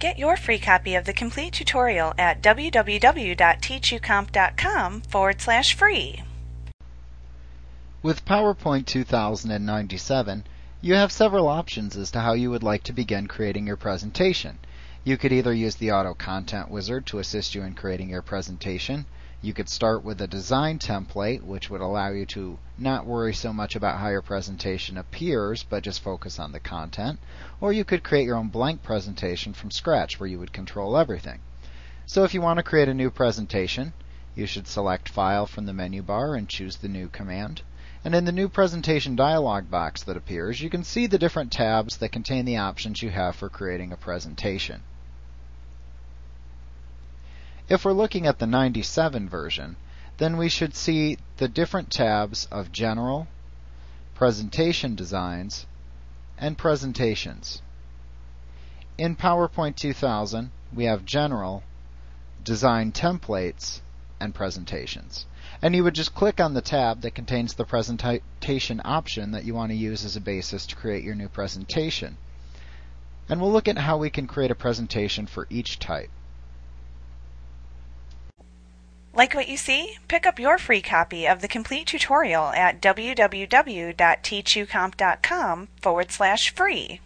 Get your free copy of the complete tutorial at www.teachucomp.com forward slash free. With PowerPoint 2097, you have several options as to how you would like to begin creating your presentation. You could either use the Auto Content Wizard to assist you in creating your presentation. You could start with a design template, which would allow you to not worry so much about how your presentation appears, but just focus on the content. Or you could create your own blank presentation from scratch where you would control everything. So if you want to create a new presentation, you should select File from the menu bar and choose the New command. And in the new presentation dialog box that appears, you can see the different tabs that contain the options you have for creating a presentation. If we're looking at the 97 version, then we should see the different tabs of General, Presentation Designs, and Presentations. In PowerPoint 2000, we have General, Design Templates, and Presentations. And you would just click on the tab that contains the presentation option that you want to use as a basis to create your new presentation. And we'll look at how we can create a presentation for each type. Like what you see? Pick up your free copy of the complete tutorial at www.teachucomp.com forward slash free.